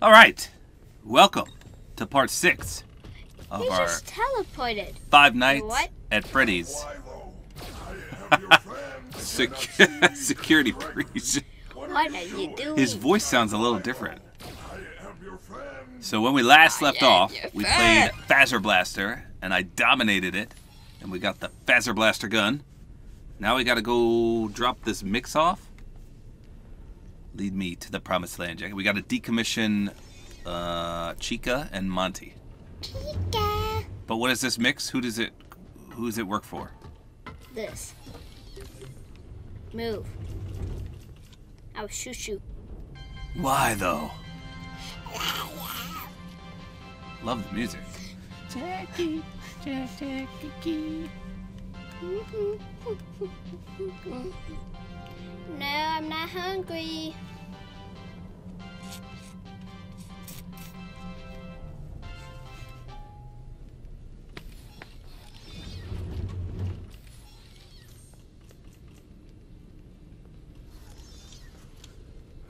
All right, welcome to part six of He our just teleported. Five Nights What? at Freddy's sec- security breach. What are you doing? His voice sounds a little different. So when we last left off, we played Fazer Blaster, and I dominated it, and we got the Fazer Blaster gun. Now we gotta go drop this mix off. Lead me to the promised land, Jack. We gotta decommission uh, Chica and Monty. Chica. But what is this mix? Who does it? Who does it work for? This. Move. I'll shoot you. Why though? Love the music. Jackie, Jackie. no, I'm not hungry.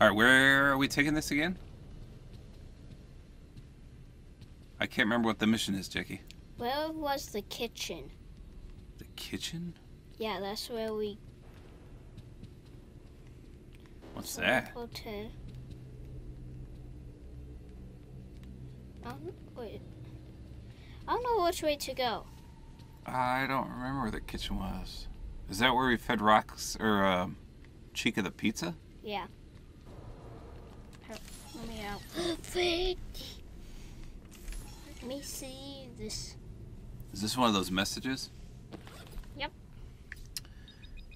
All right, where are we taking this again? I can't remember what the mission is, Jackie. Where was the kitchen? The kitchen? Yeah, that's where we What's that? teleported. Um, wait. I don't know which way to go. I don't remember where the kitchen was. Is that where we fed Rocks or um, Chica the pizza? Yeah. Let me out. Let me see this. Is this one of those messages? Yep.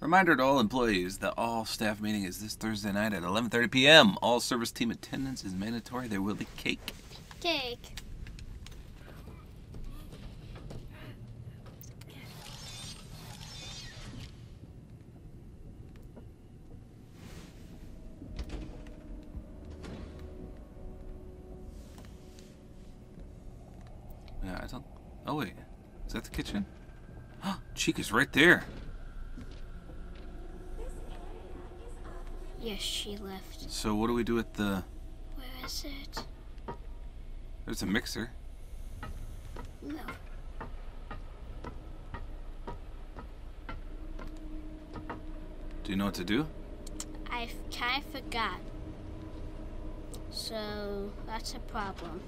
Reminder to all employees that all staff meeting is this Thursday night at 11:30 p.m. All service team attendance is mandatory. There will be cake. Cake. Yeah, I don't. Oh wait, is that the kitchen? Huh? Chica's right there. Yes, she left. So what do we do with the? Where is it? There's a mixer. No. Do you know what to do? I kind of forgot. So that's a problem.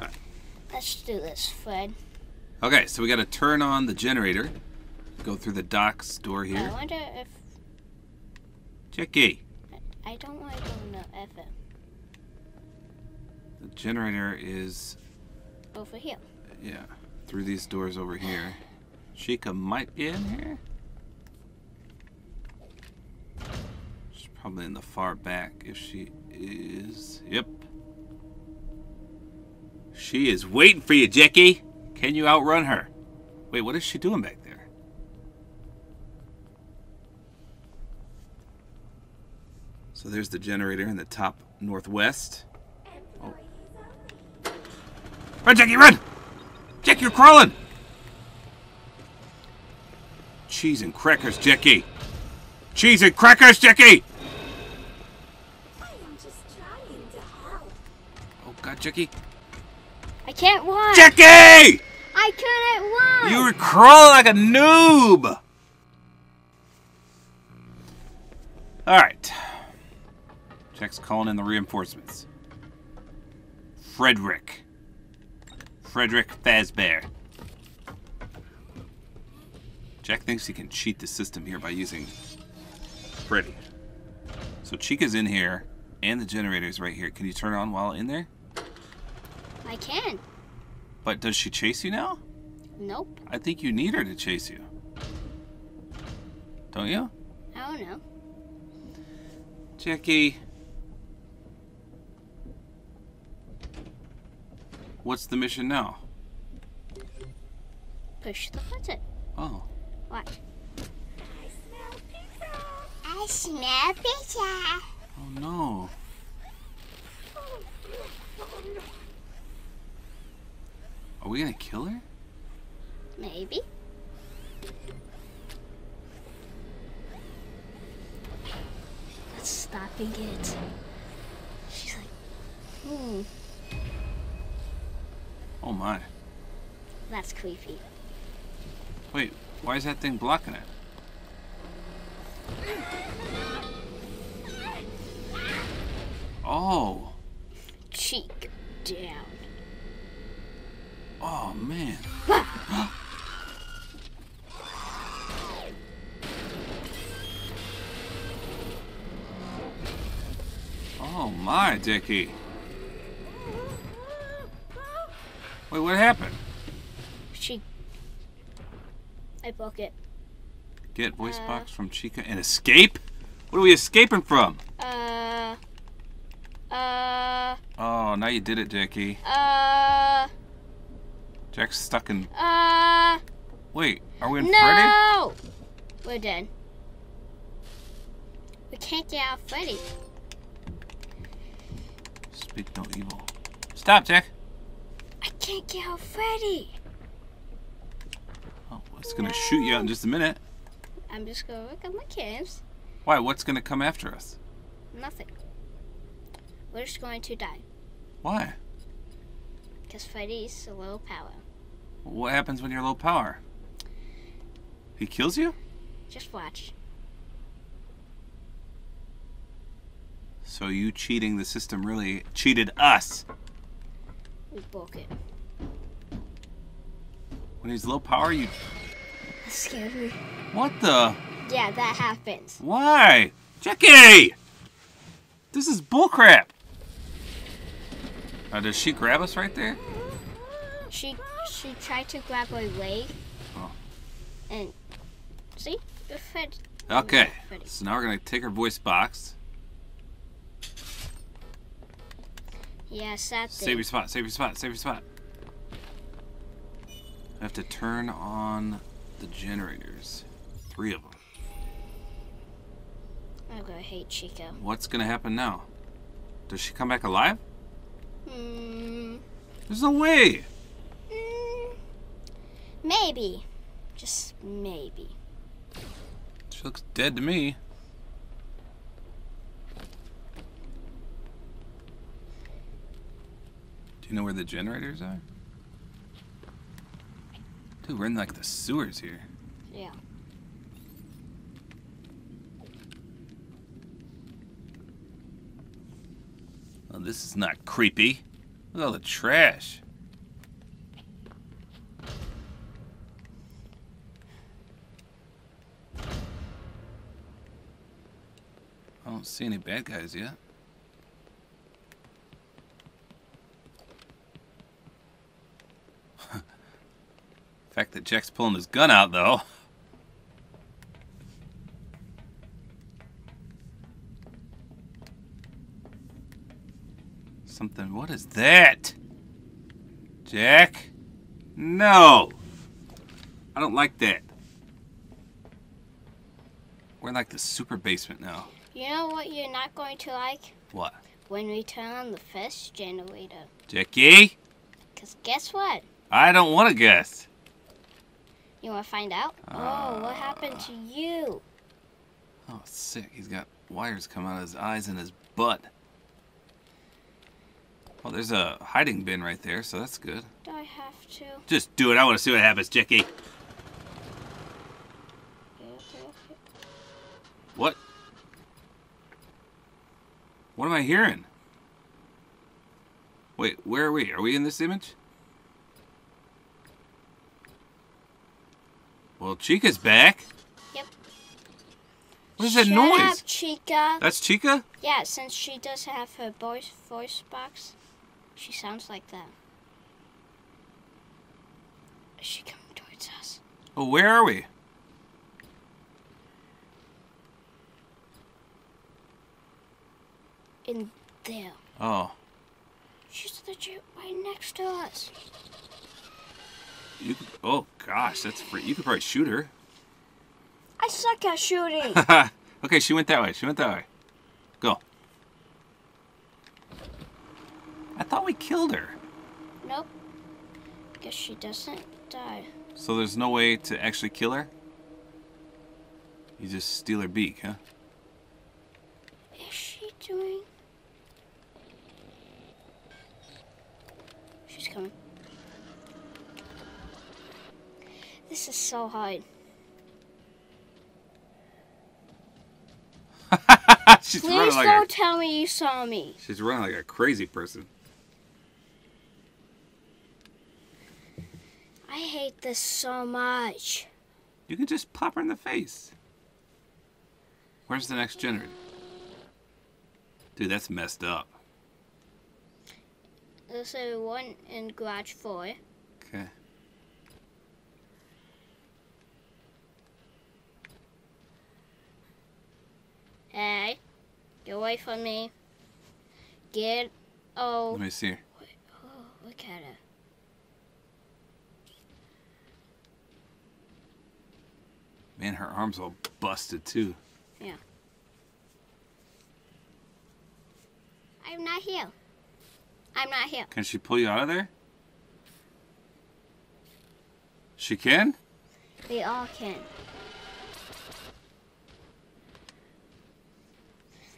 Alright. Let's do this, Fred. Okay, so we got to turn on the generator. Go through the docks door here. I wonder if Jackie, I don't want to go no FM the generator is over here. yeah through these doors over here. Chica might be in here. She's probably in the far back if she is. Yep. She is waiting for you, Jackie. Can you outrun her? Wait, what is she doing back there? So there's the generator in the top northwest. Oh. Run, Jackie, run! Jack, you're crawling! Cheese and crackers, Jackie! Cheese and crackers, Jackie! I am just trying to help. Oh, God, Jackie. I can't run. Jackie! I couldn't run. You were crawling like a noob! Alright. Jack's calling in the reinforcements. Frederick. Frederick Fazbear. Jack thinks he can cheat the system here by using Freddy. So Chica's in here, and the generator's right here. Can you turn it on while in there? I can. But does she chase you now? Nope. I think you need her to chase you. Don't you? I don't know. Jackie. What's the mission now? Push the button. Oh. Watch. I smell pizza. I smell pizza. Oh no. We gonna kill her? Maybe. Let's stopping it. She's like, hmm, Oh my. that's creepy. Wait, why is that thing blocking it? Oh. Cheek down. Oh man. oh my, Dickie. Wait, what happened? She. I broke it. Get voice Uh. box from Chica and escape? What are we escaping from? Uh. Uh. Oh, now you did it, Dickie. Uh. Jack's stuck in. Uh. Wait, are we in Freddy? No! We're dead. We can't get out of Freddy. Speak no evil. Stop, Jack. I can't get out of Freddy. Oh, it's gonna shoot you out in just a minute. I'm just gonna look at my cams. Why? What's gonna come after us? Nothing. We're just going to die. Why? Because Freddy's a low power. What happens when you're low power? He kills you? Just watch. So you cheating the system really cheated us. We broke it. When he's low power, you. That scared me. What the? Yeah, that happens. Why? Jackie! This is bullcrap. Uh, does she grab us right there? She she tried to grab my leg. Oh. And see, the Fred. Okay. So now we're gonna take her voice box. Yes, that Save your spot. Save your spot. Save your spot. I have to turn on the generators. Three of them. I'm gonna hate Chico. What's gonna happen now? Does she come back alive? Hmm. There's no way. mm, maybe. Just maybe. She looks dead to me. Do you know where the generators are? Dude, we're in like the sewers here. Yeah. This is not creepy. Look at all the trash. I don't see any bad guys yet. Fact that Jack's pulling his gun out, though. Something. What is that? Jack? No! I don't like that. We're in like the super basement now. You know what you're not going to like? What? When we turn on the first generator. Jackie? Because guess what? I don't want to guess. You want to find out? Uh, oh, what happened to you? Oh, sick. He's got wires come out of his eyes and his butt. Well, there's a hiding bin right there, so that's good. Do I have to? Just do it. I want to see what happens, Jackie. Okay, okay, okay. What? What am I hearing? Wait, where are we? Are we in this image? Well, Chica's back. Yep. What is that Shut noise? Up, Chica. That's Chica? Yeah, since she does have her voice voice box, she sounds like that. Is she coming towards us? Oh, where are we? In there. Oh, She's legit right next to us. you. Could, oh gosh, that's free. You could probably shoot her. I suck at shooting. okay, she went that way. She went that way. Go. I thought we killed her. nope. Guess she doesn't die. So there's no way to actually kill her? You just steal her beak, huh? Is she doing? She's coming. This is so hard. she's Please like don't a, tell me you saw me. she's running like a crazy person. I hate this so much. You can just pop her in the face. Where's the next generator? Dude, that's messed up. There's a one in garage four. Okay. Hey, get away from me. Get. Oh, Let me see her. oh look at her. Man, her arm's all busted too. Yeah. I'm not here. I'm not here. Can she pull you out of there? She can? We all can.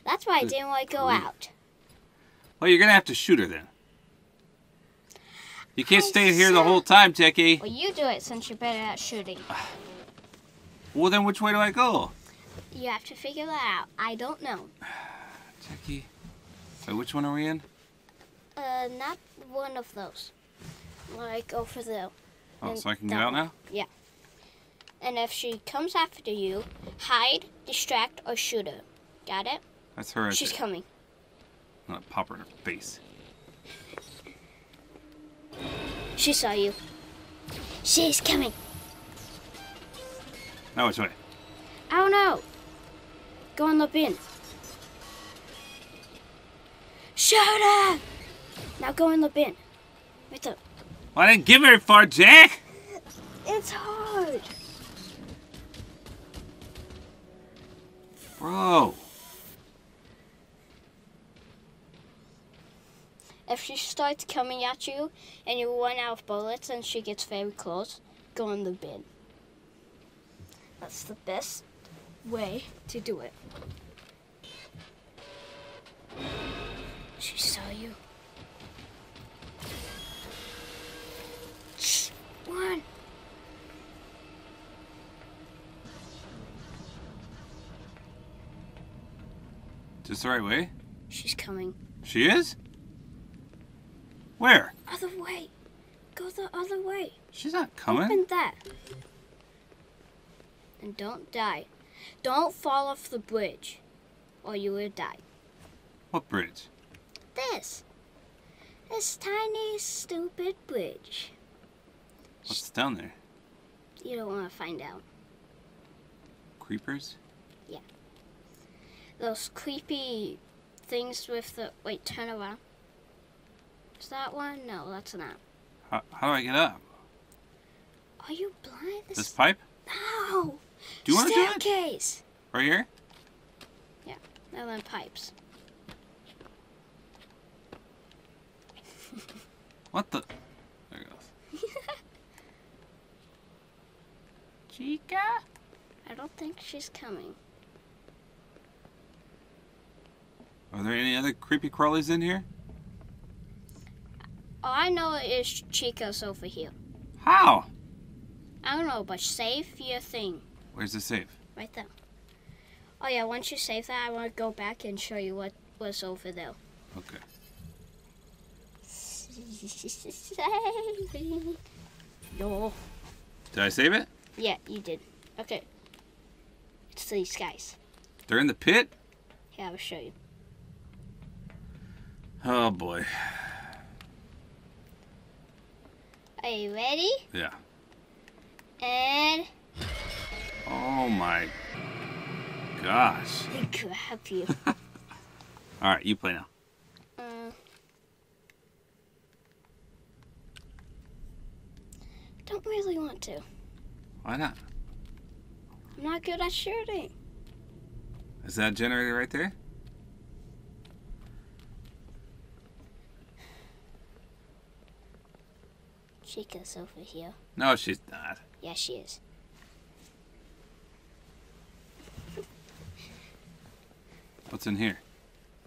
That's why I didn't want to go out. Well, you're gonna have to shoot her then. You can't I stay here the whole time, Techie. Well, you do it since you're better at shooting. Well, then which way do I go? You have to figure that out. I don't know. Techie. Wait, which one are we in? Uh, not one of those. Like over there. Oh, so I can get out now? Yeah. And if she comes after you, hide, distract, or shoot her. Got it? That's her She's there. coming. I'm gonna pop her in her face. She saw you. She's coming. Now which way? I don't know. Go in the bin. Shoot her! Now go in the bin. Right there. Well, I didn't get very far, Jack! It's hard. Bro. If she starts coming at you and you run out of bullets and she gets very close, go in the bin. That's the best way to do it. She saw you. Shh, Run. Just the right way? She's coming. She is? Where? Other way. Go the other way. She's not coming. Open that. And don't die. Don't fall off the bridge, or you will die. What bridge? This. This tiny, stupid bridge. What's down there? You don't want to find out. Creepers? Yeah. Those creepy things with the. Wait, turn around. Is that one? No, that's not. How, how do I get up? Are you blind? This pipe? No! Do you want to do it? Staircase! Right here? No, then pipes. What the? There it goes. Chica? I don't think she's coming. Are there any other creepy crawlies in here? All I know is Chica's over here. How? I don't know, but save your thing Where's the save? right there. Oh yeah, once you save that, I want to go back and show you what was over there. Okay. Saving. No. Did I save it? Yeah, you did. Okay. It's these guys. They're in the pit? Yeah, I'll show you. Oh boy. Are you ready? Yeah. And Oh my gosh. they grab you. Alright, you play now. Uh, don't really want to. Why not? I'm not good at shooting. Is that generator right there? Chica's over here. No, she's not. Yeah, she is. What's in here?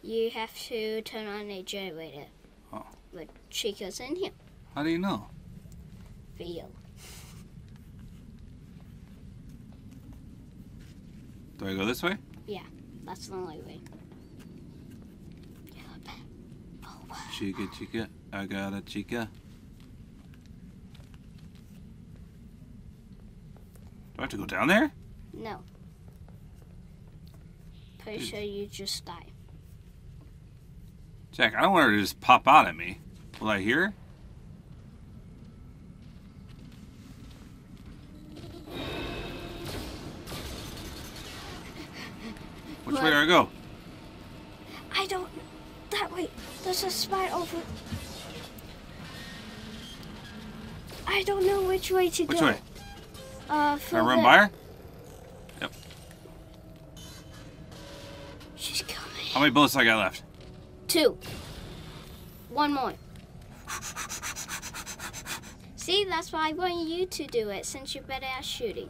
You have to turn on a generator. Oh. But Chica's in here. How do you know? Feel. Do I go this way? Yeah, that's the only way. Oh, wow. Chica, chica, I got a chica. Do I have to go down there? No. Pretty sure you just die. Jack, I don't want her to just pop out at me. Will I hear her? Which way do I go? I don't. That way. There's a spot over. I don't know which way to Which go. Which way? Uh, Can I run by her? She's coming. How many bullets I got left? Two. One more. See, that's why I want you to do it, since you're better at shooting.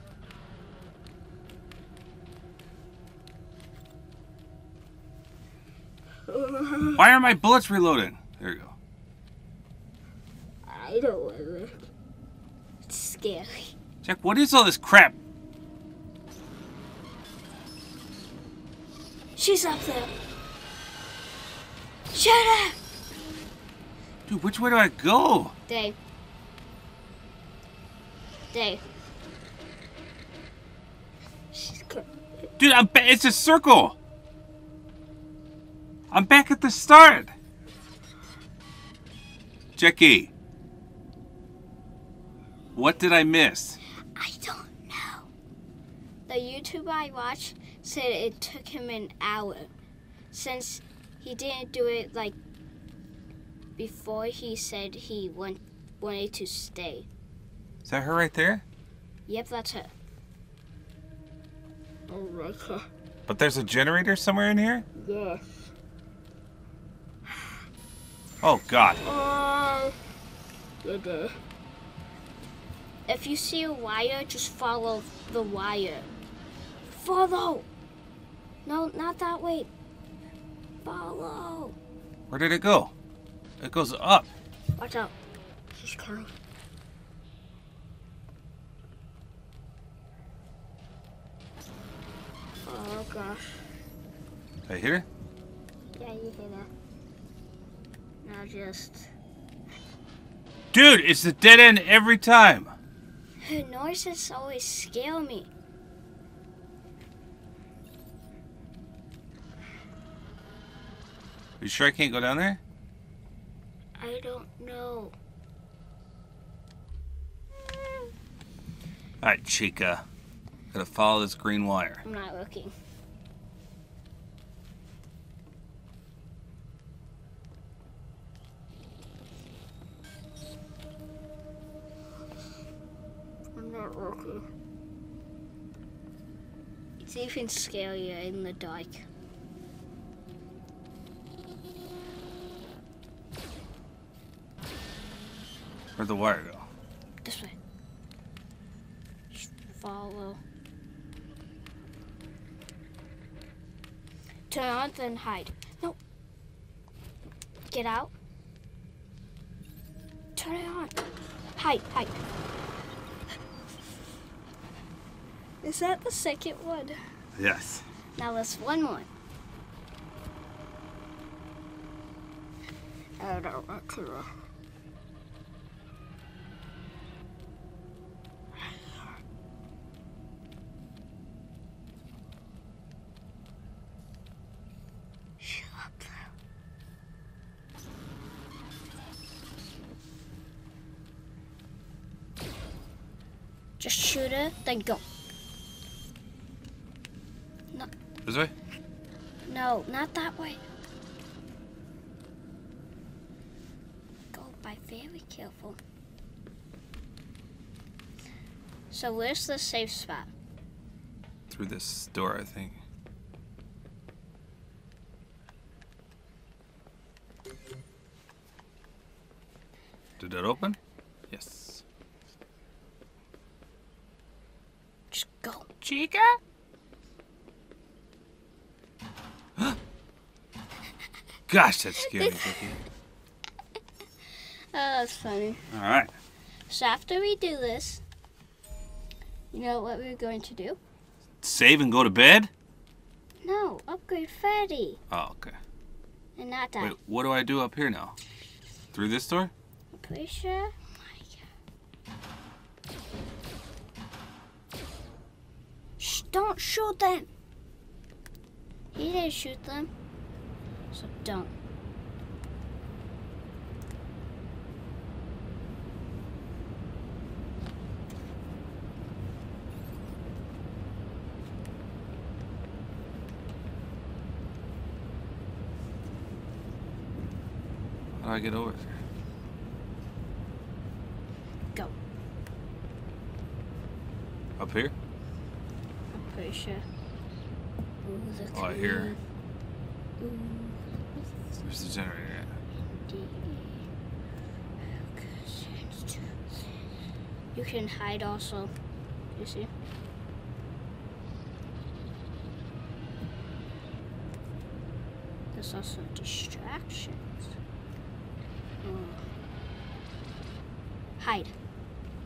Why are my bullets reloading? There you go. I don't want it. It's scary. Jack, what is all this crap? She's up there. Shut up! Dude, which way do I go? Dave. Dave. She's. Dude, I'm ba- it's a circle. I'm back at the start. Jackie. What did I miss? I don't know. The YouTuber I watched said it took him an hour since he didn't do it like before he said he want, wanted to stay. Is that her right there? Yep, that's her. Oh, like her. But there's a generator somewhere in here? Yes. Oh god. Oh, If you see a wire, just follow the wire. Follow! No, not that way. Follow! Where did it go? It goes up. Watch out. She's coming. Oh gosh. Did I hit her? Yeah, you hear that. Now just. Dude, it's a dead end every time. Her noises always scare me. You sure I can't go down there? I don't know. Alright, Chica. Gotta follow this green wire. I'm not looking. I'm not looking. It's even scarier in the dark. Where'd the wire go? This way. Just follow. Turn on, then hide. No. Get out. Turn it on. Hide, hide. Is that the second one? Yes. Now there's one more. I don't want to. Shut up. Just then go. This way? No, not that way. Go by very careful. So where's the safe spot? Through this door, I think. Did it open? Yes. Just go. Chica? Gosh, that's scary, me, Vicky. Oh, that's funny. All right. So after we do this, you know what we're going to do? Save and go to bed? No, upgrade Freddy Oh, okay. and not die. Wait, what do I do up here now? Through this door? I'm pretty sure. Don't shoot them. He didn't shoot them. So don't. How do I get over there? Go. Up here? I'm pretty sure. Ooh, Oh, I hear. Ooh. There's the generator. at? You can hide also. You see? There's also distractions. Oh. Hide.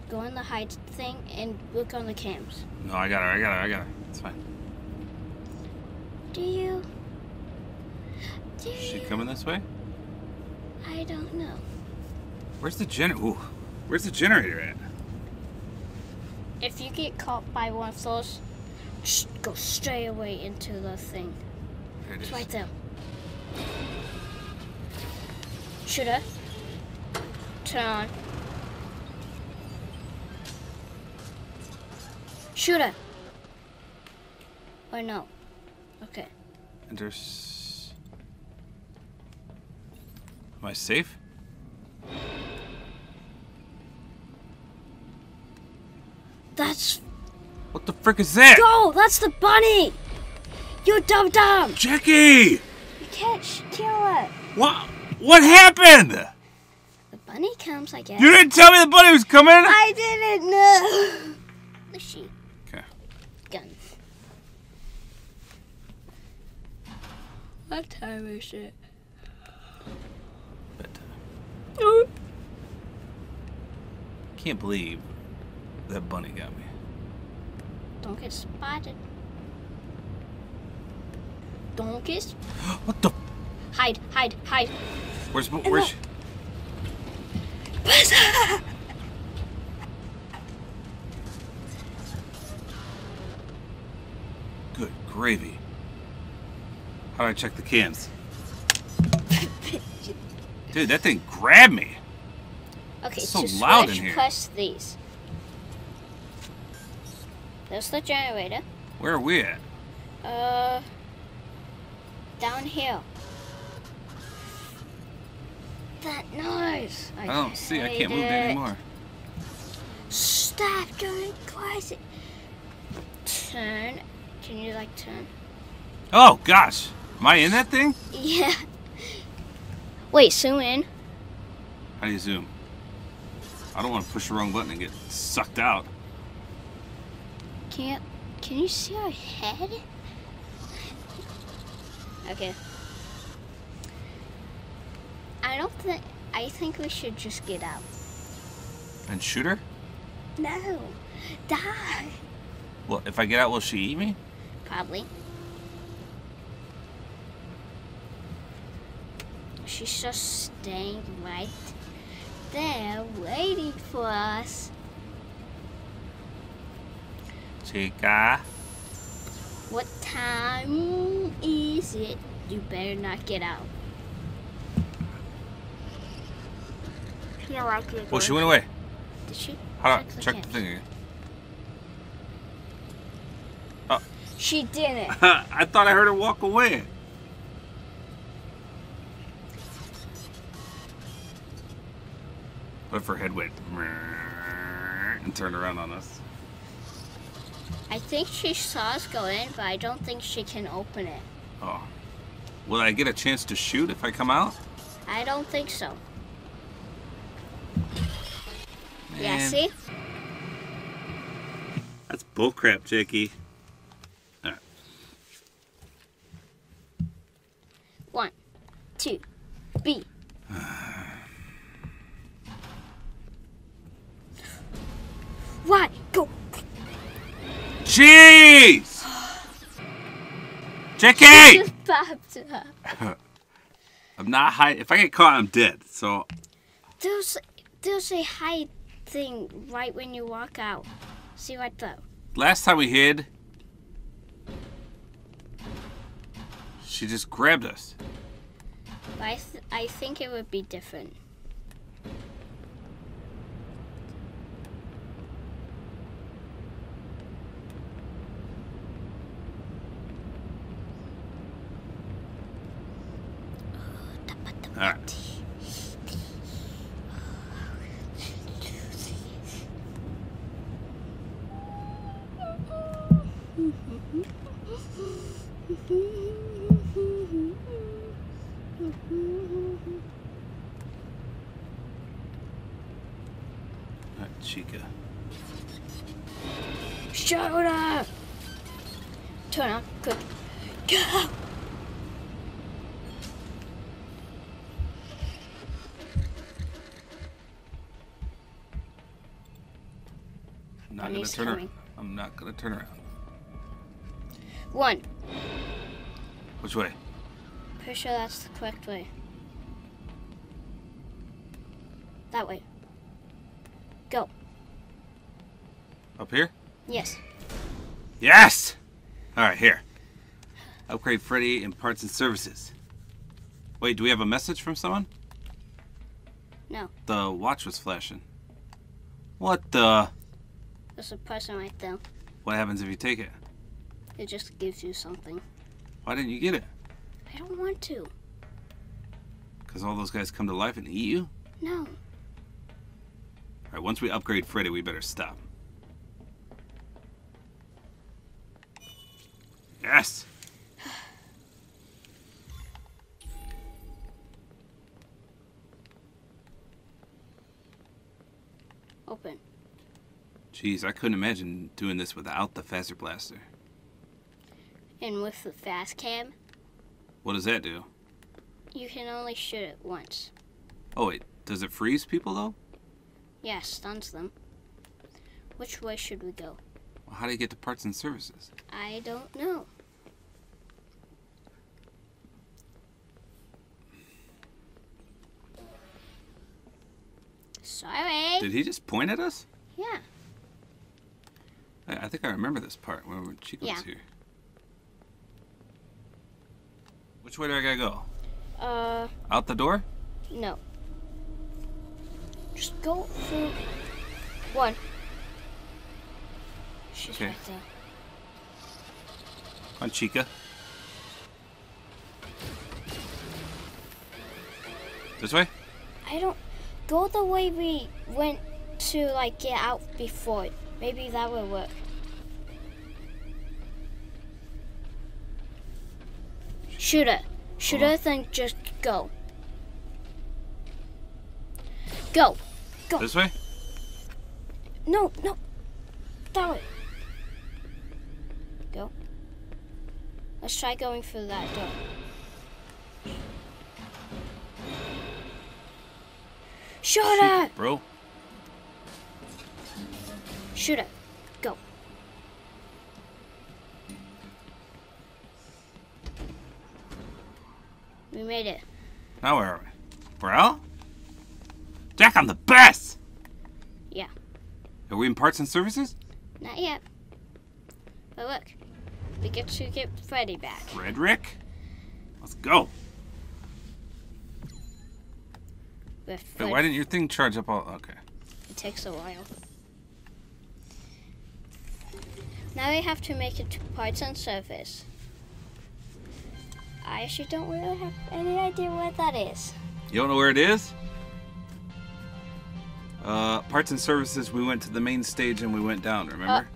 Go in the hide thing and look on the cams. No, I got her. I got her. I got her. Fine. Do you? Do Is she you? coming this way? I don't know. Where's the generator? Ooh, where's the generator at? If you get caught by one of those, just go straight away into the thing. There it It's is. right there. Shoulda. Turn on. Shoulda. Or no. Okay. There's. Am I safe? That's What the frick is that? go. That's the bunny. You dumb dumb. Jackie! You can't sh- kill it. What? What happened? The bunny comes, I guess. You didn't tell me the bunny was coming. I didn't know. The sheep. Okay. Gun. What time is it? Bedtime. Can't believe that bunny got me. Don't get spotted. Don't get. What the? Hide, hide, hide. Where's where's? she? Good gravy. How do I check the cans? Dude, that thing grabbed me. Okay, It's so to loud switch, in here. press these. There's the generator. Where are we at? Uh, down here. That noise. I don't see. I can't move it. anymore. Stop going crazy. Turn. Can you like turn? Oh gosh, am I in that thing? Yeah. Wait, zoom in. How do you zoom? I don't want to push the wrong button and get sucked out. Can you, can you see our head? Okay. I don't think. I think we should just get out. And shoot her? No. Die. Well, if I get out, will she eat me? Probably. She's just staying right there waiting for us. Chica. What time is it? You better not get out. Feel like you're Well, she went away. Did she? How do I Check the check the thing again? She didn't. I thought I heard her walk away. What if her head went and turned around on us? I think she saw us go in, but I don't think she can open it. Oh. Will I get a chance to shoot if I come out? I don't think so. Yeah, see? That's bullcrap, Jakey. One, two, B. Why? Go. Jeez! Jackie! Just popped up. I'm not high. If I get caught, I'm dead. So There's there's a hide thing right when you walk out. See right there. last time we hid, she just grabbed us. I th- I think it would be different. All right. All right, Chica. Shut gonna turn. I'm not gonna turn around. One. Which way? Pretty sure that's the correct way. That way. Go. Up here? Yes. Yes! Alright, here. Upgrade Freddy in parts and services. Wait, do we have a message from someone? No. The watch was flashing. What the? There's a person right there. What happens if you take it? It just gives you something. Why didn't you get it? I don't want to. Because all those guys come to life and eat you? No. Alright, once we upgrade Freddy, we better stop. Yes! Open. Jeez, I couldn't imagine doing this without the Fazer Blaster. And with the Faz-Cam, What does that do? you can only shoot it once. Oh wait, does it freeze people though? Yeah, stuns them. Which way should we go? Well, how do you get to parts and services? I don't know. Sorry. Did he just point at us? Yeah. I, I think I remember this part when Chico was Yeah. here. Which way do I gotta go? Uh, Out the door? no. Just go through one. She's Okay. right there. On Chica. This way? I don't go the way we went to like get out before. Maybe that will work. Shoot it. Shoot it, then just go. Go. Go. This way? No, no. That way. Go. Let's try going through that door. Shoot up! Bro. Shoot it. Go. We made it. Now where are we? We're? Jack, I'm the best! Yeah. Are we in parts and services? Not yet. But look, we get to get Freddy back. Frederick? Let's go. Wait, why didn't your thing charge up all. Okay. It takes a while. Now we have to make it to parts and service. I actually don't really have any idea what that is. You don't know where it is? Uh, parts and services, we went to the main stage and we went down, remember?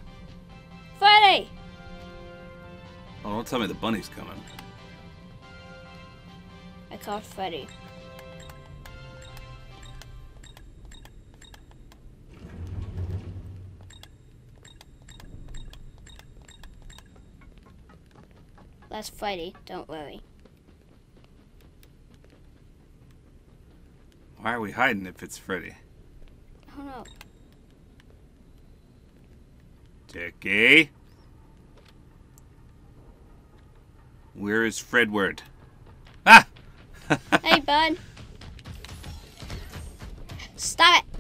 Freddy! oh, don't tell me the bunny's coming. I called Freddy. That's Freddy, don't worry. Why are we hiding if it's Freddy? Oh no. Jackie. Where is Fredward? Ah! Hey, bud. Stop it.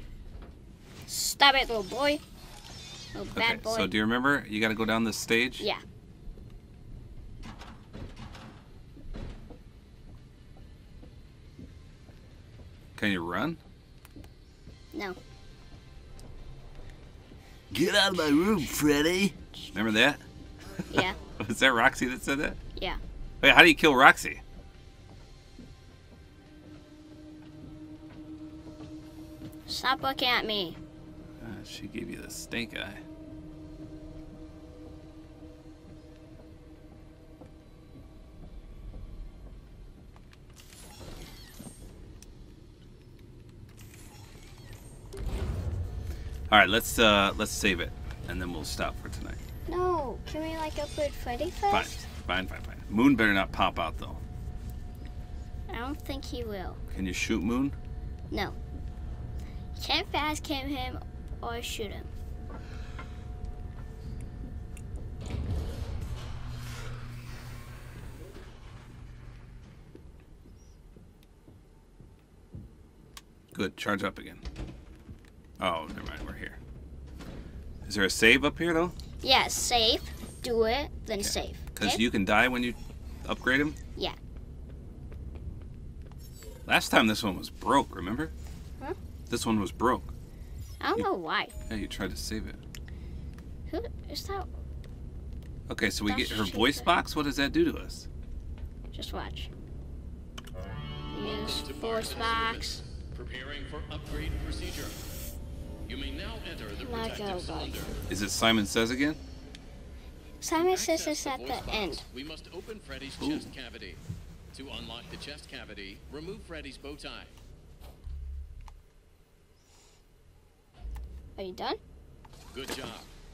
Stop it, little boy. Little Okay, bad boy. so do you remember? You got to go down this stage? yeah. Can you run? No. Get out of my room, Freddy. Remember that? Yeah. Was that Roxy that said that? Yeah. Wait, how do you kill Roxy? Stop looking at me. Uh, she gave you the stink eye. All right, let's uh let's save it, and then we'll stop for tonight. No. Can we like upload Freddy first? fine, fine, fine. fine. Moon better not pop out though. I don't think he will. Can you shoot Moon? No. Can't Faz-Cam him or shoot him. Good, charge up again. Oh, never mind, we're here. Is there a save up here though? Yeah, save. Do it, then Okay. save. Because Okay? you can die when you upgrade him? Yeah. Last time this one was broke, remember? Huh? This one was broke. I don't know why. Yeah, you tried to save it. Who is that? Okay, so we That's get her stupid. voice box. What does that do to us? Just watch. Use To force Barnabas box. Preparing for upgrade procedure. You may now enter the Not protective oh, go cylinder. Is it Simon Says again? Simon says Access this at the box, end. We must open Freddy's Ooh. chest cavity. To unlock the chest cavity, remove Freddy's bow tie. Are you done? Good job.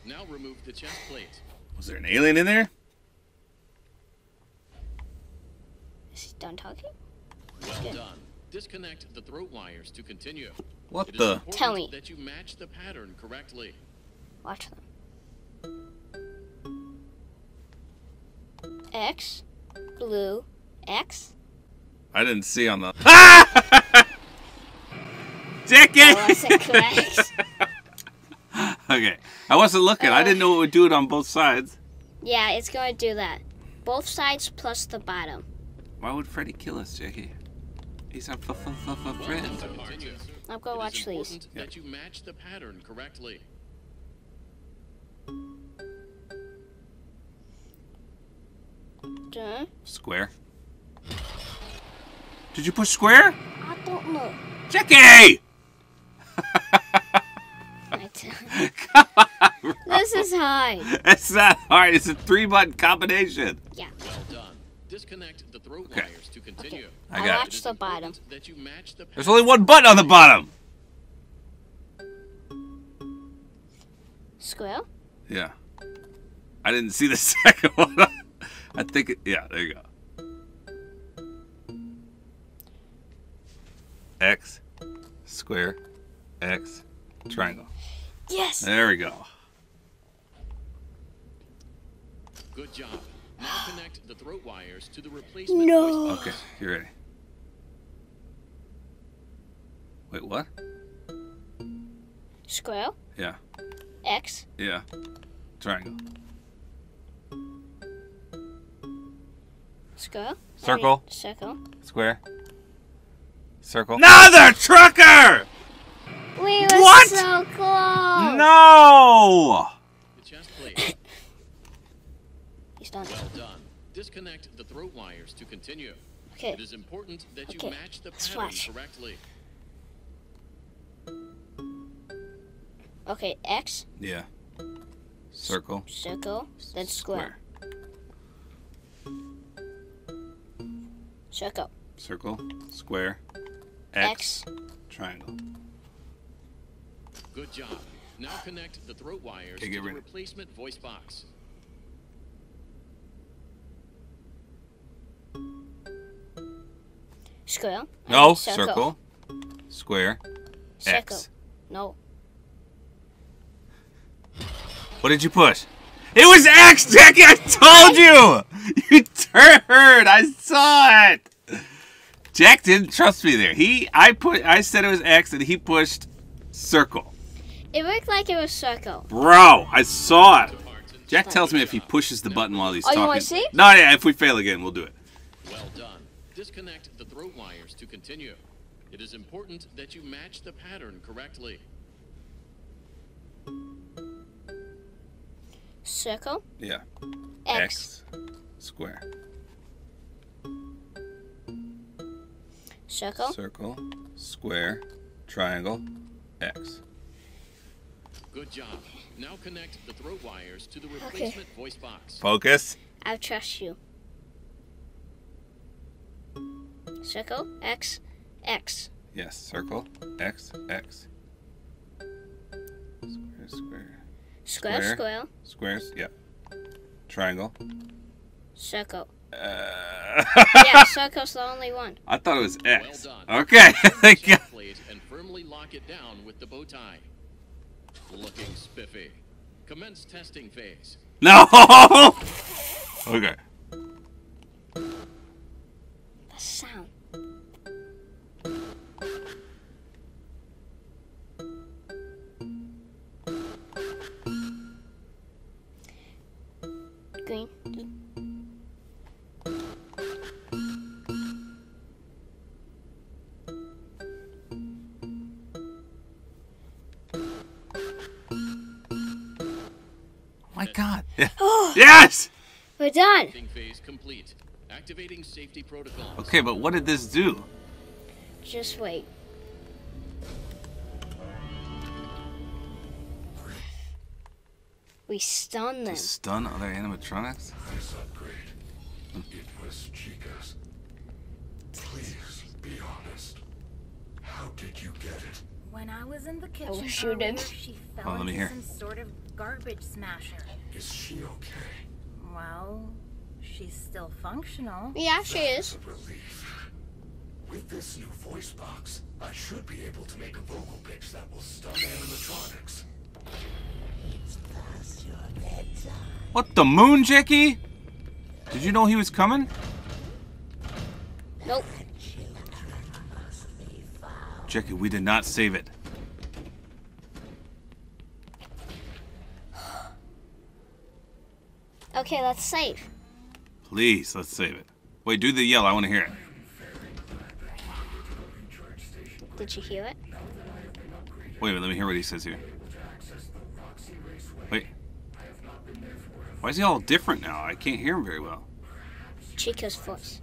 Now remove the chest plate. Was there an alien in there? Is he done talking? Well Good. done. Disconnect the throat wires to continue. What It is the? Tell me. that you match the pattern correctly. Watch them. X, blue, X. I didn't see on the. Ah! Jackie! That okay, I wasn't looking. I Uh. didn't know it would do it on both sides. yeah, it's going to do that. Both sides plus the bottom. Why would Freddy kill us, Jackie? He's our f f f f friend. I'll go watch is these. important that you match the pattern correctly. Dun. Square. Did you push square? I don't know. Jackie! My turn. Come on! this is hard. It's not hard. It's a three button combination. Yeah. Well done. Disconnect the throat Okay. wires to continue. I I got watch it. It is the bottom. That you match the There's only one button on the bottom. Squirrel. Yeah. I didn't see the second one. I think it, yeah, there you go. X, square, X, triangle. Yes. There we go. Good job. Now connect the throat wires to the replacement No. Okay, you ready? Wait, what? Squirrel. Yeah, X. yeah. Triangle. Squirrel. Circle. Sorry, Circle. Square. Circle. Another trucker! We were What? so close. No! The chest plate. He's done. Well done. Disconnect the throat wires to continue. Okay. It is important that you match the let's pattern watch. correctly. Okay. X. Yeah. Circle. Circle. Then square. Circle. Circle. Square. X. X. Triangle. Good job. Now connect the throat wires Okay, to the replacement voice box. Square. No. mean, Circle. Square. Circle. X. No. What did you push? It was X, Jackie. I told you. You turd. I saw it. Jack didn't trust me there. He, I put, I said it was X, and he pushed circle. It looked like it was circle. Bro, I saw it. Jack tells me if he pushes the button while he's Oh, you talking. wanna see? No, yeah. If we fail again, we'll do it. Well done. Disconnect the throat wires to continue. It is important that you match the pattern correctly. Circle. Yeah. X. Square. Circle. Circle. Square. Triangle. X. Good job. Now connect the throat wires to the replacement voice box. Focus. I trust you. Circle. X. X. Yes. Circle. X. X. Square. Square. Square. Square. Square. Squares. Yep. Triangle. Circle. Uh, Yeah, circle's the only one. I thought it was X. Well Okay. Thank you. And firmly lock it down with the bow tie. Looking spiffy. Commence testing phase. No. Okay. The sound. Green. Oh my God. Oh. yes. We're done. Phase complete. Activating safety protocols. Okay, but what did this do? Just wait. We stun them. To stun other animatronics? This upgrade, it was Chica's. Please be honest. How did you get it? When I was in the kitchen was shooting. earlier, she fell Oh, let me into hear. some sort of garbage smasher. Is she okay? Well, she's still functional. Yeah, she It's is. a relief. With this new voice box, I should be able to make a vocal pitch that will stun animatronics. What the moon, Jackie? Did you know he was coming? Nope. Jackie, we did not save it. Okay, let's save. Please, let's save it. Wait, do the yell. I want to hear it. Did you hear it? Wait a minute, let me hear what he says here. Why is he all different now? I can't hear him very well. Chica's voice.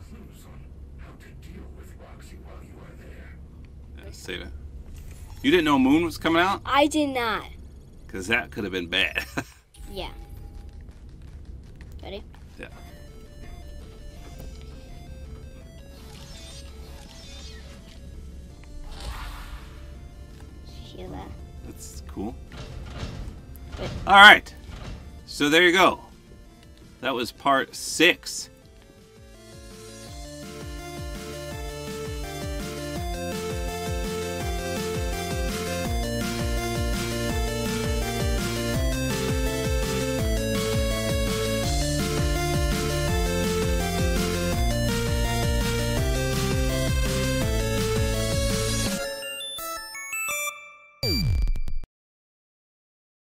Yeah, save it. You didn't know Moon was coming out? I did not. Because that could have been bad. Yeah. Ready? yeah. Hear that? That's cool. Wait. All right. So there you go. That was part six